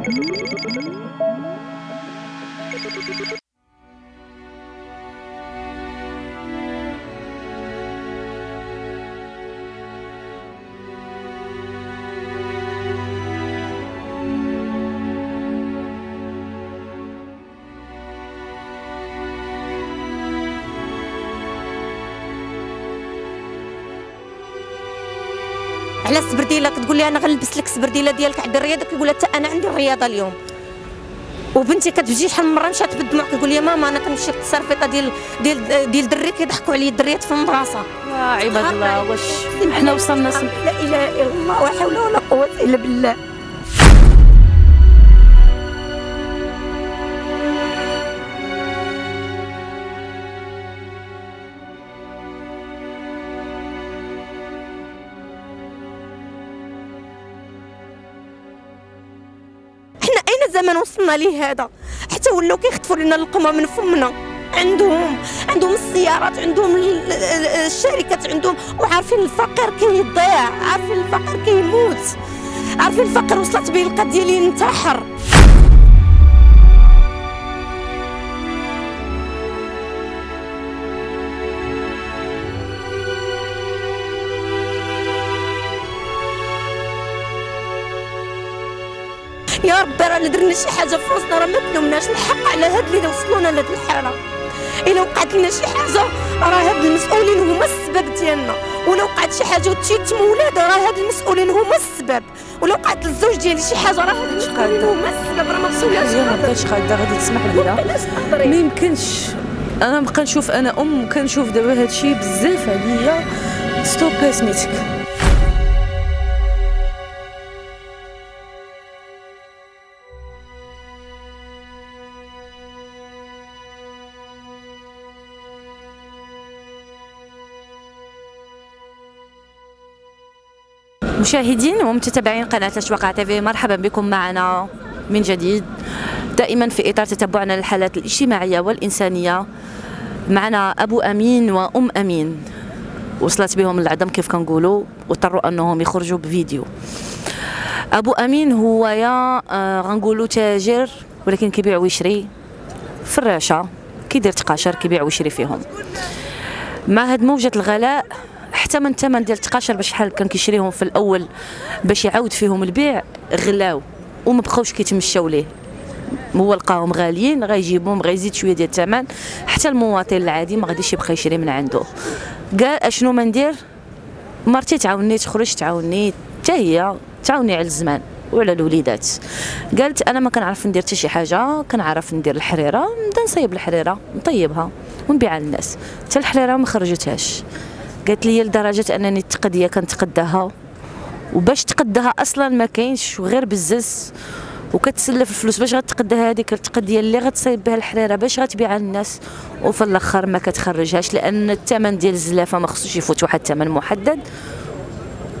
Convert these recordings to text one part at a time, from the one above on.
على السبرديله كتقول لي أنا غنلبس لك السبرديله ديالك عند الرياضه كيقول لها أنا عندي الرياضة اليوم. وبنتي كتجي شحال من مرة مشات بالدموع كتقول لي ماما أنا كنمشي للصرفيطة ديال ديال ديال دري كيضحكوا عليا الدريات في المدرسة. يا عباد الله واش حنا وصلنا لا إله إلا الله ولا حول ولا قوة إلا بالله. زمان وصلنا ليه هذا؟ حتى ولاو كيخطفوا لنا القمة من فمنا. عندهم عندهم السيارات عندهم ال- ال- الشركات عندهم وعارفين الفقير كيضيع عارفين الفقير كيموت. عارفين الفقير وصلت به القضية اللي راه درنا شي حاجة في راسنا راه ما تلومناش الحق على هاد اللي وصلونا لهاد الحاله إلا وقعت لنا شي حاجة راه هاد المسؤولين هما السبب ديالنا. ولا وقعت شي حاجة وتيتم ولادها راه هاد المسؤولين هما السبب. ولا وقعت للزوج ديالي شي حاجة راه هاد المسؤولين هما السبب. راه ما ما بقيتش غادا غادي تسمح لي علاش تهضري ما يمكنش. أنا نبقى نشوف أنا أم كنشوف دابا هادشي بزاف عليا. Stop سميتك. مشاهدين ومتتبعين قناة أشواق تيفي مرحبا بكم معنا من جديد. دائما في إطار تتبعنا للحالات الاجتماعية والإنسانية معنا أبو أمين وأم أمين. وصلت بهم العدم كيف كنقولوا واضطروا أنهم يخرجوا بفيديو. أبو أمين هو يا آه غنقولوا تاجر ولكن كيبيع ويشري. في الراشة كيدير تقاشر كيبيع ويشري فيهم. مع هاد موجة الغلاء حتى من الثمن ديال التقاشر باش شحال كان كيشريهم في الأول باش يعاود فيهم البيع غلاو وما بقاوش كيتمشاو ليه. هو لقاهم غاليين غيجيبهم غيزيد شوية ديال الثمن حتى المواطن العادي ما غاديش يبقى يشري من عنده. قال أشنو ما ندير؟ مرتي تعاوني تخرج تعاوني حتى هي تعاوني على الزمان وعلى الوليدات. قالت أنا ما كنعرف ندير حتى شي حاجة كنعرف ندير الحريرة نبدا نصايب الحريرة نطيبها ونبيعها للناس. حتى الحريرة ما خرجتهاش. قالت لي لدرجة أنني التقدية كنتقداها. وباش تقداها أصلا ما كاينش غير بزز. وكتسلف الفلوس باش غتقدى هذيك التقدية اللي غتصايب بها الحريرة باش غتبيعها للناس وفي الأخر ما كتخرجهاش لأن الثمن ديال الزلافة ما خصوش يفوت واحد الثمن محدد.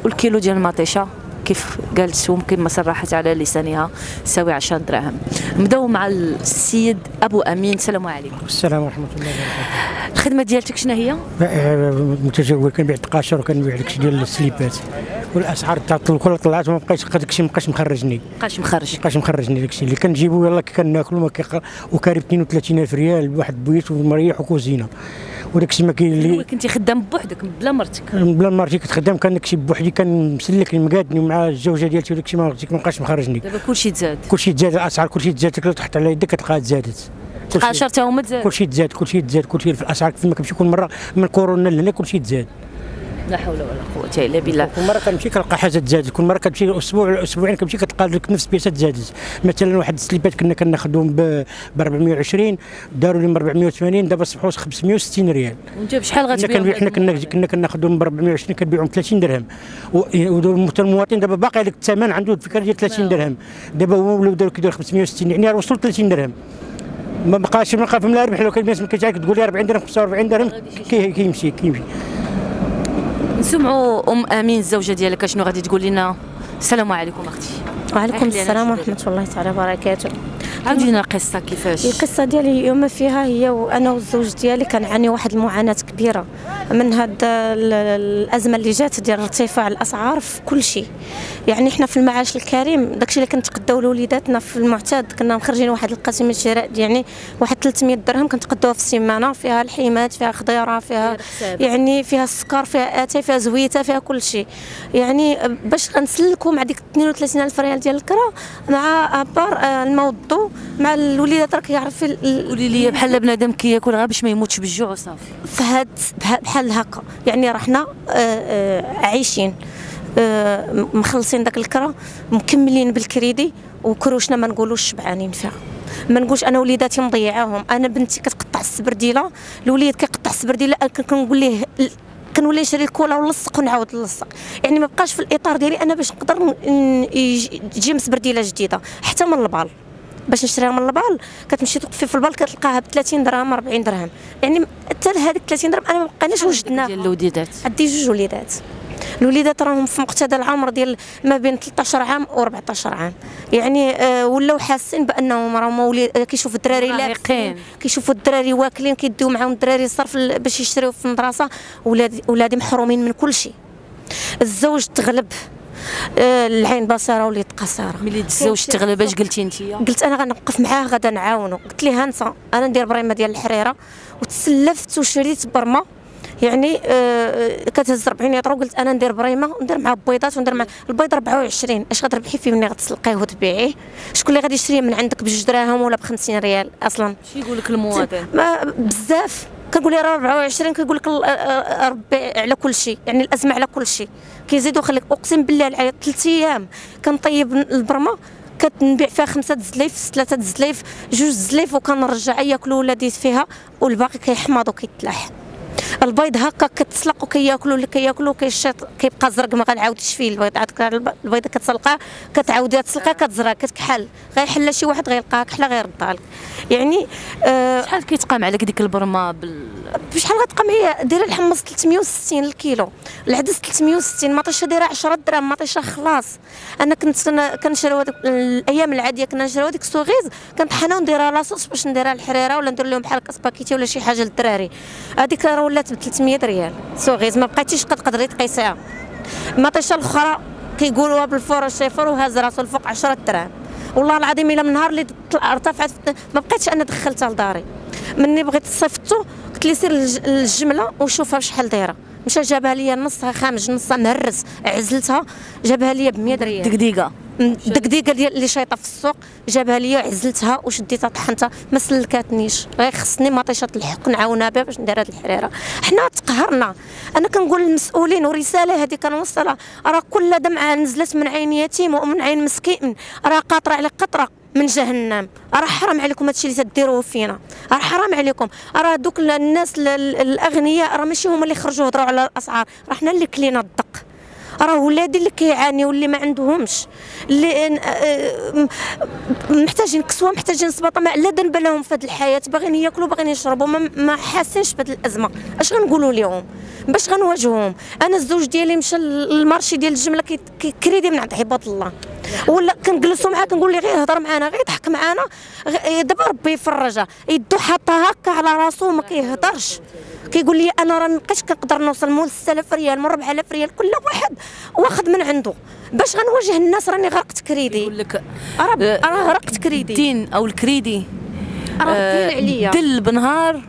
والكيلو ديال المطيشة. كيف قالت ممكن ما صرحت على لسانها يساوي 10 دراهم. نبداو مع السيد أبو أمين. السلام عليكم. السلام ورحمة الله وبركاته. الخدمة ديالتك شنو هي؟ متزوج كنبيع التقاشر وكنبيع داكشي ديال السليبات. والأسعار تاع كل طلعت وما بقيتش داكشي ما بقاش مخرجني. بقاش مخرج. ما بقاش مخرجني داكشي. اللي كنجيبو يلاه كناكلو ما وكارب 32000 ريال بواحد بويت ومريح وكوزينة. وداكشي ما كاين اللي كنتي خدام بوحدك بلا مرتك. بلا مرتي كنت خدام كان داكشي بوحدي كان مسلك مقادني مع الزوجة ديالتي وداكشي ما ما بقاش مخرجني. دابا كلشي تزاد. كلشي تزاد الأسعار كلشي تزاد تحط على يدك كتلقاها تزادت. كلشي- قاشر تا هما تزاد. كلشي تزاد كلشي تزاد كلشي في الأسعار كيف ما كنمشي كل مرة من كورونا لهنا كلشي تزاد. لا حول ولا قوه الا بالله كل مره كنمشي كنلقى حاجة تزادت كل مره كنمشي أسبوع ولا أسبوعين كنمشي كتلقى لك نفس البياسه تزادت مثلا واحد السليبات كنا كناخذهم ب 420 داروا ب 480 دابا صبحوا 560 ريال وانت بشحال غتبيع حنا كنا كنا كناخذهم ب 420 كنبيعهم ب 30 درهم والمواطن دابا باقي لك الثمن عنده الفكرة ديال 30 درهم دابا هو ولاو داروا كيديروا 560 يعني وصلوا 30 درهم ما بقاش ما بقى في ملاربح لو كان الناس كتجيك تقول لي 40 درهم 45 درهم كي- كيمشي كيمشي نسمعوا أم أمين الزوجة ديالك شنو غادي تقول لنا؟ السلام عليكم أختي. وعليكم السلام. ورحمة الله تعالى وبركاته. عاودي لنا القصة كيفاش؟ القصة ديالي يوم فيها هي وأنا والزوج ديالي كنعاني واحد المعاناة كبيرة من هاد ال- الأزمة اللي جات ديال ارتفاع الأسعار في كل شيء. يعني حنا في المعاش الكريم داكشي اللي كنتقداو لوليداتنا في المعتاد كنا مخرجين واحد القسيمه الشراء يعني واحد 300 درهم كنتقداوها في السيمانة فيها اللحيمات فيها خضيرة فيها. يعني فيها السكر فيها اتاي فيها زويتة فيها كل شيء. يعني باش غنسلكوا مع ديك 32 ألف ريال ديال الكرا مع آبار آه، مع الوليدات راك يعرف قولي لي بحال بنادم كياكل غير باش ما يموتش بالجوع وصافي فهاد بحال هكا. يعني راه حنا آه، آه، عايشين آه، مخلصين داك الكرا مكملين بالكريدي وكروشنا ما نقولوش شبعانين فيها. ما نقولش أنا وليداتي مضيعاهم. أنا بنتي كتقطع السبرديله الوليد كيقطع السبرديله كنقول ليه كنولي نشري الكولا ونلصق ونعاود نلصق. يعني ما بقاش في الإطار ديالي أنا باش نقدر تجي مسبرديله جديدة حتى من البال. باش نشريها من البال كتمشي توقفي في البال كتلقاها ب 30 درهم 40 درهم. يعني حتى لهذيك 30 درهم أنا ما بقيناش وجدناها ديال الوديدات عندي جوج وليدات. الوليدات راهم في مقتضى العمر ديال ما بين 13 عام و 14 عام. يعني آه ولاو حاسين بأنهم راهم آه، كيشوفوا الدراري. لابسين كيشوفوا الدراري واكلين كيديو معاهم الدراري الصرف ال- باش يشريو في المدرسة. ولادي ولادي محرومين من كل شيء. الزوج تغلب. العين بصرة وليد قصاره ملي تزوج تغلب اش قلتي انت؟ قلت أنا غنوقف معاه غادا نعاونو. قلت ليه هانسا أنا ندير بريمة ديال الحريرة. وتسلفت وشريت برمه يعني آه كتهز 40 يطرو. قلت أنا ندير بريمة وندير مع بيضات وندير مع البيض 24 اش غتربحي فيه ملي غتسلقيه وتبيعيه؟ شكون اللي غادي يشريه من عندك بجوج دراهم ولا ب 50 ريال أصلا؟ شي يقول لك المواطن بزاف. كنقول لها راه 24 كنقول لك آه، آه، ربي على كل شيء يعني الأزمة على كل شيء. كيزيدوا خليك أقسم بالله العلي ثلاث أيام كنطيب البرمة كتنبيع فيها خمسة زلايف ثلاثة زلايف جوج زلايف وكنرجع ياكلوا ولادي فيها والباقي كيحمض وكيتلاح. البيض هكا كتسلق وكياكلوا اللي كياكلوا كيشط كيبقى زرق ما غنعاودش فيه البيض عاد البيضه كتسلقها كتعاوديها تسلقها كتزرع كتكحل. غيحلها شي واحد غيلقاها كحله غيردها لك يعني آه شحال كيتقام عليك ديك البرمة بال بشحال غتقام؟ هي دايرة الحمص 360 الكيلو. العدس 360 مطيشه دايرة 10 دراهم مطيشه خلاص. أنا كنت كنشريو هذوك الأيام العادية كنا نشريو هذيك السوغيز كنطحنها ونديرها لاصوص باش نديرها الحريرة ولا ندير لهم بحال كاسباكيتي ولا شي حاجة للدراري. هذيك راه ولات ب 300 ريال سوغيز ما بقيتيش كتقدري تقيسيها المطيشه الأخرى كيقولوها بالفور الشيفر وهاز راسو الفوق 10 دراهم والله العظيم إلا من نهار اللي ارتفعت ما بقيتش أنا دخلتها لداري. مني بغيت صيفطو قلت لي سير للج- للجمله وشوفها شحال دايرة. مشى جابها لي نصها خامج نصها مهرس عزلتها جابها لي ب 100 ريال دقديقة. الدقديقه ديال اللي شايطة في السوق جابها لي عزلتها وشديتها طحنتها ما سلكاتنيش. غير خصني مطيشه الحق نعاونها بها باش ندير هذه الحريرة. حنا تقهرنا. أنا كنقول للمسؤولين ورسالة هذه كنوصلها راه كل دمعه نزلت من عين يتيم ومن عين مسكين. راه قاطرة على قطرة من جهنم. راه حرام عليكم هادشي اللي تديروه فينا. راه حرام عليكم. راه دوك الناس ال- ال- الأغنياء راه ماشي هما اللي خرجوا هضروا على الأسعار. راه حنا اللي كلينا الدق راه ولادي اللي كيعانيوا واللي ما عندهمش اللي آه، م- محتاجين كسوة محتاجين سباطة ما لا ذنب لهم في هذه الحياة باغيين ياكلوا باغيين يشربوا ما, حاسينش بهذه الأزمة. اش غنقولوا لهم باش غنواجههم؟ أنا الزوج ديالي مشى لل marché ديال الجملة كي- كي- كريدي من عند عباد الله. ولا كنجلسوا معاه كنقول ليه غير هضر معانا غير يضحك معانا دابا ربي يفرجها يدو حاطها هكا على راسو وما كيهضرش. كيقول لي أنا راه مابقيتش كنقدر نوصل مول 6000 ريال من 4000 ريال كل واحد واخد من عنده. باش غنواجه الناس راني غرقت كريدي. يقول لك راه آه، غرقت كريدي. الدين أو الكريدي راه آه، دين عليا. ذل بالنهار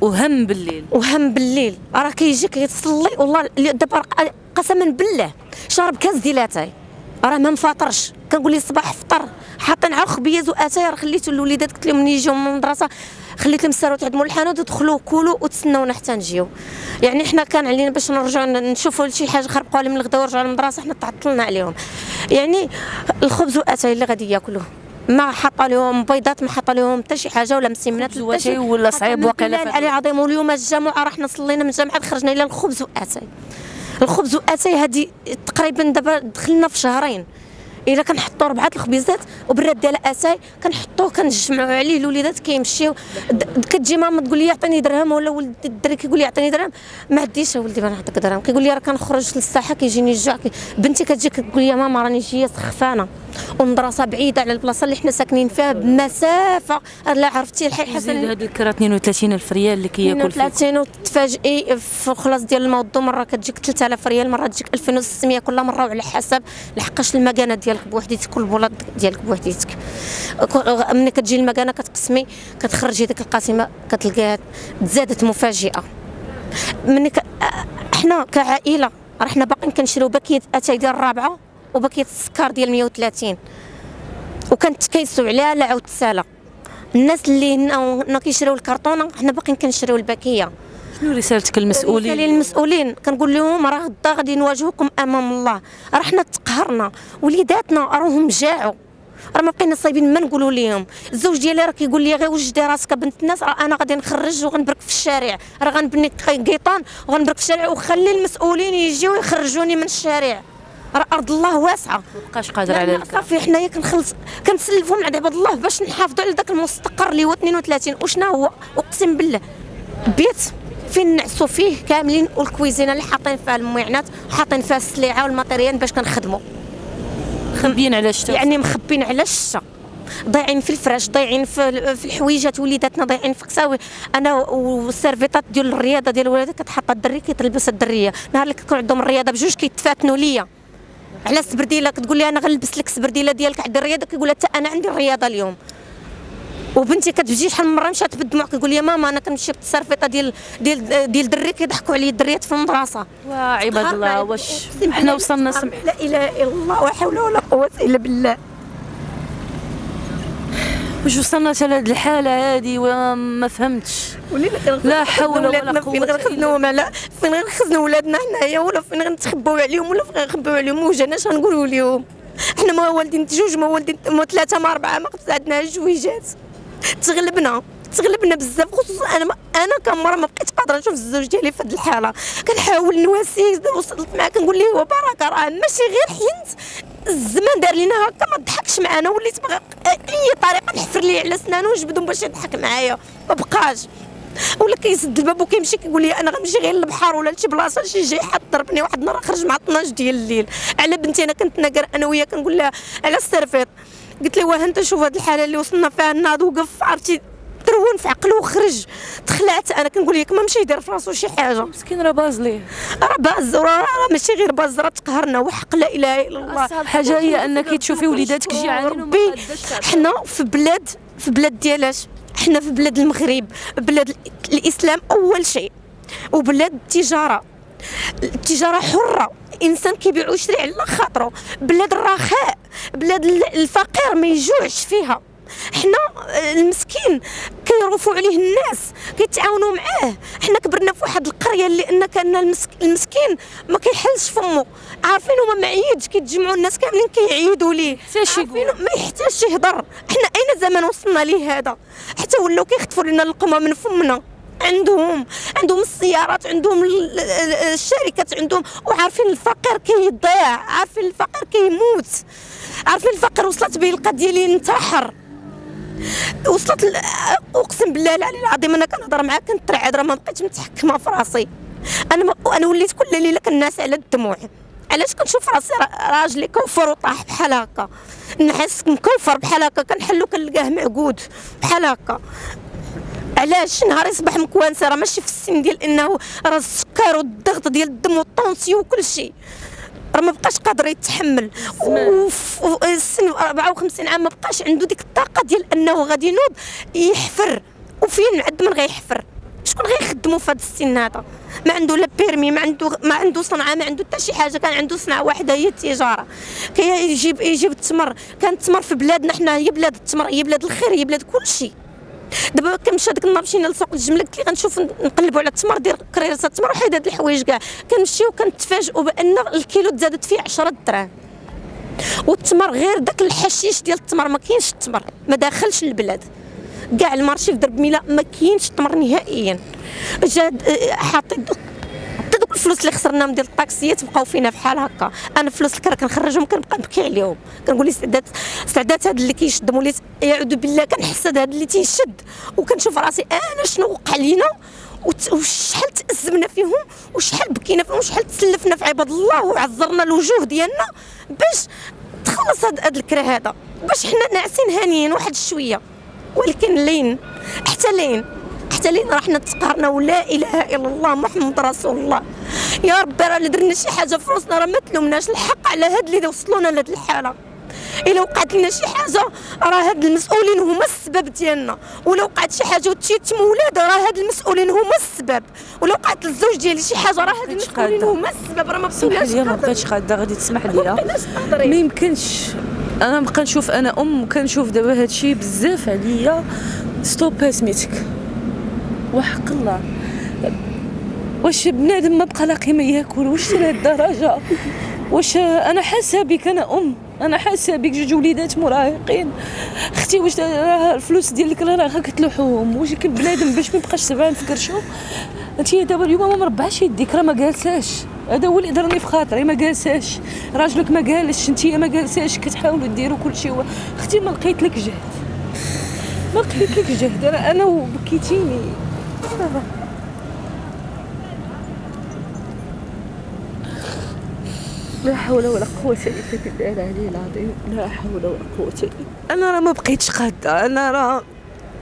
وهم بالليل. وهم بالليل. راه كيجي كيتصلي والله دابا قسما بالله شارب كاس ديال أتاي. راه ما مفاطرش كنقول لي الصباح فطر حاطين على خبيز وأتاي راه خليتو الاوليدات قلت لهم ملي يجيو من المدرسة. خليت لهم ساروا تعدموا الحانوت ودخلوا كلوا وتسناونا حتى نجيو. يعني حنا كان علينا باش نرجعوا نشوفوا شي حاجة خربقوا من الغدا ورجعوا للمدرسه حنا تعطلنا عليهم. يعني الخبز وأتاي اللي غادي ياكلوه. ما حاطه لهم بيضات ما حاطه لهم حتى شي حاجة ولا مسمنات حتى شي ولا صعيب في العلي العظيم واليوم الجامعة رحنا صلينا من الجامعة خرجنا إلى الخبز وأتاي. الخبز وأتاي هذه تقريبا دابا دخلنا في شهرين. إلا كنحطوا اربعه الخبيزات وبراد ديال اتاي كنحطوه كنجمعوا عليه الوليدات كيمشيو. كتجي ماما تقول لي عطيني درهم ولا ولد الدري كيقول لي عطيني درهم. ما عنديش ولدي ما نعطيك درهم. كيقول لي راه كنخرج للساحة كيجيني الجوع بنتي كتجي كتقول لي ماما راني جاية سخفانة. ومدرسة بعيدة على البلاصة اللي حنا ساكنين فيها بمسافة. لا عرفتي الحي حسن؟ هذا الكرا 32 ألف ريال اللي كياكل فيه 32 وتفاجئي في الخلاص ديال الموضوع. مرة كتجيك 3000 ريال مرة تجيك 2600 كل مرة وعلى حسب لحقاش المكانة ديالك بوحديتك والبولاد ديالك بوحديتك. ملي كتجي المكانة كتقسمي كتخرجي ديك القسيمه كتلقاها تزادت مفاجئة. ملي ك... حنا كعائلة راه حنا باقيين كنشريو باكيه أتاي ديال الرابعة. وباكيه السكر ديال 130 وكانت كيسو عليها لا عاود تسالى الناس اللي هنا هنا كيشريو الكرتونة حنا باقيين كنشريو الباكية. شنو رسالتك المسؤولين للمسؤولين. المسؤولين كنقول لهم راه غدا غادي نواجهكم أمام الله. راه حنا تقهرنا. وليداتنا راهم جاعوا. راه ما بقينا صايبين ما نقولوا لهم الزوج ديالي راه كيقول لي غير وجدي راسك بنت الناس؟ راه أنا غادي نخرج وغنبرك في الشارع. راه غنبني قيطان وغنبرك في الشارع. وخلي المسؤولين يجيو يخرجوني من الشارع. راه أرض الله واسعة. مابقاش قادر على صافي حنايا كنخلص كنسلفهم عند عباد الله باش نحافظوا على داك المستقر اللي هو 32 وشنا هو؟ أقسم بالله بيت فين نعسوا فيه كاملين والكويزينة اللي حاطين فيها المعينات حاطين فيها السليعه وال matériel باش كنخدموا. خبيين على الشتا. يعني مخبين على الشتا. ضايعين في الفراش ضايعين في في الحويجات وليداتنا ضايعين في كساوي أنا والسيرفيطات ديال الرياضة ديال الولاد كتحط الدري كيتلبس الدرية. نهار اللي كتكون عندهم الرياضة بجوج كيتفاتنوا ليا. على السبرديلة كتقول لي أنا غنلبس لك السبرديله ديالك عند الرياضه كيقول لها حتى أنا عندي الرياضة اليوم. وبنتي كتجي شحال من مرة مشات بالدموع كتقول لي ماما أنا كنمشي بالسرفيطه ديال ديال ديال دري كيضحكوا عليا الدريات في المدرسة. وعباد الله واش حنا وصلنا سمح لا إله إلا الله ولا حول ولا قوة إلا بالله. واش وصلنا حتى لهاد الحالة هادي وما فهمتش. لا حول ولا قوة فين غنخزنوهم على فين غنخزنوا ولادنا حنايا ولا فين غنتخباو عليهم ولا فين غنخباو عليهم؟ وجانا اش غنقولوا لهم حنا ما والدين جوج ما والدين ما ثلاثة ما أربعة ما عندنا جويجات تغلبنا تغلبنا بزاف خصوصا أنا ما أنا كمره ما بقيت قادرة نشوف الزوج ديالي في هذه الحالة. كنحاول نواسيه وصلت معاه كنقول ليه هو بركة راه ماشي غير حيت الزمان دار لينا هكا ما ضحكش معانا. وليت بغا أي طريقة نحفر ليه على سنانو ونجبدهم باش يضحك معايا. ما بقاش. ولا كيسد الباب وكيمشي كيقول لي أنا غنمشي غير للبحر ولا لشي بلاصة شي جاي حد ضربني واحد النهار خرج مع 12 ديال الليل. على بنتي أنا كنت ناقر أنا وياها كنقول لها على السرفيط. قلت لي واه أنت شوف هاد الحالة اللي وصلنا فيها الناض وقف عرفتي؟ ترون في عقله وخرج. تخلعت. أنا كنقول لك ما مشي يدير في راسو شي حاجة. مسكين راه باز ليه؟ راه باز راه ماشي غير باز. راه تقهرنا وحق لا إله إلا الله. حاجة هي أنك تشوفي وليداتك جيعانين وما ربي. حنا في بلاد في بلاد ديالاش حنا في بلاد المغرب. بلاد ال- الإسلام أول شيء. وبلاد التجارة. التجارة حرة. الانسان كيبيع ويشري على خاطره بلاد الرخاء. بلاد ال- الفقير ما يجوعش فيها. حنا آه، المسكين كيروفوا عليه الناس كيتعاونوا معاه. حنا كبرنا في واحد القرية اللي إن كان المسك المسكين ما كيحلش فمه عارفين هما معيد كيتجمعوا الناس كاملين كيعيدوا ليه؟ ما يحتاجش يهضر. حنا أين زمان وصلنا ليه هذا؟ حتى ولاو كيخطفوا لنا القمة من فمنا. عندهم عندهم السيارات عندهم ال- ال- الشركات عندهم. وعارفين الفقير كيضيع عارفين الفقير كيموت. عارفين الفقير وصلت به القضية اللي ينتحر وصلت أقسم بالله العلي العظيم أنا كنهضر معاك كنترعد راه ما بقيتش متحكمة في راسي. أنا أنا وليت كل ليلة كنعس على الدموع. علاش كنشوف راسي را- راجلي كوفر وطاح بحال هكا؟ نحس مكوفر بحال هكا كنحلو كنلقاه معقود بحال هكا. علاش نهار يصبح مكوانسه راه ماشي في السن ديال إنه راه السكر والضغط ديال الدم والطونسيو وكل شيء. راه ما بقاش قادر يتحمل. وف- و- السن 54 عام ما بقاش عنده ديك الطاقة ديال أنه غادي ينوض يحفر. وفين؟ عند من غيحفر؟ شكون غيخدمو في هذا السن هذا؟ ما عنده لا بيرمي ما عنده ما عنده صنعة ما عنده حتى شي حاجة كان عنده صنعة واحدة هي التجارة. كيجيب يجيب التمر كان التمر في بلادنا حنا هي بلاد التمر هي بلاد الخير هي بلاد كل شيء دابا كنمشي هذيك النهار مشينا لسوق الجمله قلت لي غنشوف نقلبوا على التمر ديال كريره التمر وحيد هاد الحوايج كاع. كنمشيو كنتفاجئوا بأن الكيلو تزادت فيه 10 دراهم والتمر غير داك الحشيش ديال التمر ما كاينش التمر. ما داخلش البلاد كاع المارشي في درب ميلا ما كاينش التمر نهائيا. جا حاطين الفلوس اللي خسرناهم ديال الطاكسيات بقاو فينا بحال هكا. أنا فلوس الكرا كنخرجهم كنبقى نبكي عليهم. كنقول سعدات سعدات هاد اللي كيشد. وليت يعوذ بالله كنحسد هاد اللي تيشد. وكنشوف راسي أنا شنو وقع لينا؟ وشحال تأزمنا فيهم؟ وشحال بكينا فيهم؟ وشحال تسلفنا في عباد الله؟ وعزرنا الوجوه ديالنا؟ باش تخلص هاد, هاد الكره هذا. باش حنا ناعسين هانيين واحد شوية. ولكن لين حتى لين. حتى لين راح نتقارنا ولا إله إلا الله محمد رسول الله. يا ربي راه درنا شي حاجة في روسنا راه ما تلومناش الحق على هاد اللي وصلونا لهاد الحالة. إلا وقعت لنا شي حاجة راه هاد المسؤولين هما السبب ديالنا. ولا وقعت شي حاجة وتيتم ولاد راه هاد المسؤولين هما السبب. ولا وقعت للزوج ديالي شي حاجة راه هاد المسؤولين هما السبب. راه ما بقيناش ما بقيتش قاده غادي تسمح لي ما يمكنش. أنا نبقى نشوف أنا أم كنشوف دابا هادشي بزاف عليا. Stop سميتك وحق الله. واش بنادم ما بقى لاقي ما ياكل؟ واش لهاد الدرجة؟ واش أنا حاسة بك أنا أم. أنا حاسة بك جوج وليدات مراهقين. أختي واش الفلوس ديالك راه كتلوحوهم واش بنادم باش ما يبقاش سبعان في كرشو انت دابا اليوم ما مربعش يديك راه ما جالساش. هذا هو اللي ضرني في خاطري ما جالساش. راجلك ما جالسش انت ما جالساش كتحاولوا ديروا كل شيء. أختي ما لقيت لك جهد. ما لقيت لك جهد. أنا أنا وبكيتيني. لا حول ولا قوة إلا بالله العلي العظيم. لا حول ولا قوة أنا راه ما بقيتش قادة. أنا راه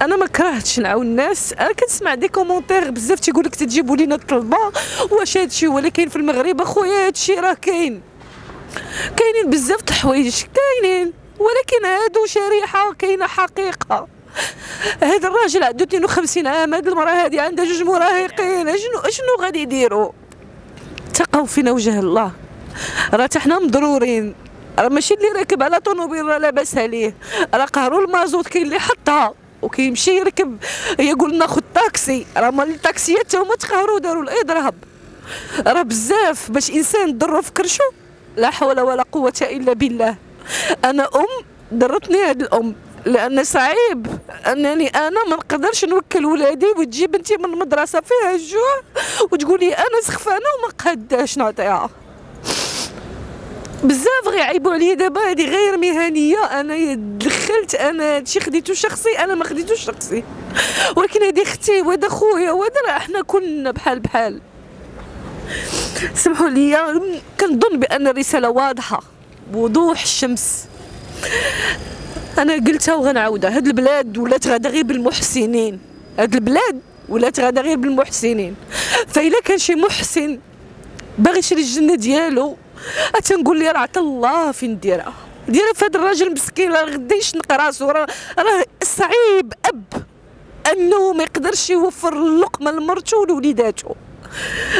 أنا ما كرهتش نعاون الناس. أنا كنسمع des commentaires. بزاف تيقول لك تجيبوا لينا الطلبة. واش هادشي ولكن في المغرب؟ أخويا هادشي راه كاين. كاينين بزاف د الحوايج كاينين. ولكن هادو شريحة كاينة حقيقة. هذا الراجل عنده 52 عام هاد المرأة هادي عندها جوج مراهقين. اشنو اشنو غادي يديروا؟ تقوا فينا وجه الله. راه حنا مضرورين. راه ماشي اللي راكب على طوموبيل راه لاباس عليه. راه قهروا المازوت كاين اللي حطها وكيمشي يركب يقول ناخذ طاكسي. راه مال الطاكسيات هما تقهروا داروا الإضراب. راه بزاف باش إنسان ضرو في كرشو لا حول ولا قوة إلا بالله. أنا أم ضرتني هذه الأم. لأن صعيب. أنني أنا ما نقدرش نوكل ولادي وتجي بنتي من المدرسة فيها الجوع وتقولي أنا سخفانة وما قاداش نعطيها. بزاف غيعيبوا عليا. دابا هذه غير مهنية. أنا دخلت أنا هادشي خديتو شخصي أنا ما خديتوش شخصي. ولكن هذه أختي وهذا خويا وهذا راه حنا كلنا بحال بحال. سمحوا لي كنظن بأن الرسالة واضحة. بوضوح الشمس. أنا قلتها وغنعاودها. هاد البلاد ولات غادا غير بالمحسنين. هاد البلاد ولات غادا غير بالمحسنين. فإلا كان شي محسن باغي يشري الجنة ديالو تنقول لي راه عطا الله فين ديرها. ديرها في هذا الراجل مسكين راه غدا يشنق راسو راه صعيب أب أنه ما يقدرش يوفر اللقمة لمرته ولوليداتو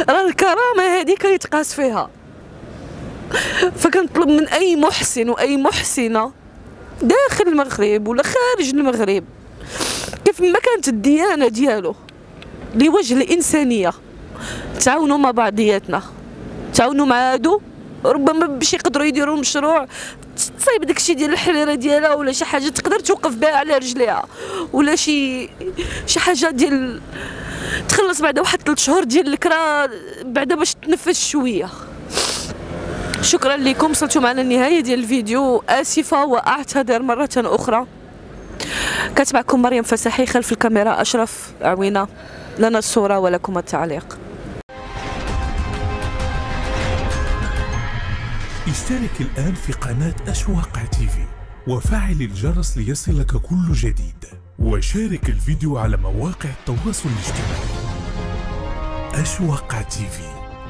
راه الكرامة هذيك يتقاس فيها. فكنطلب من أي محسن وأي محسنة داخل المغرب ولا خارج المغرب؟ كيف ما كانت الديانة ديالو لوجه الإنسانية. تعاونوا مع بعضياتنا. تعاونوا مع هادو. ربما باش يقدروا يديروا مشروع. تصايب داكشي ديال الحريرة ديالها ولا شي حاجة تقدر توقف بها على رجليها. ولا شي شي حاجة ديال تخلص بعد واحد 3 شهور ديال الكرا بعدا باش تنفس شوية. شكرا لكم. وصلتوا معنا النهاية ديال الفيديو. آسفة وأعتذر مرة أخرى. كانت معكم مريم فسحي خلف الكاميرا. أشرف عوينة لنا الصورة ولكم التعليق. اشترك الآن في قناة أشواق تيفي وفعل الجرس ليصلك كل جديد. وشارك الفيديو على مواقع التواصل الاجتماعي. أشواق تيفي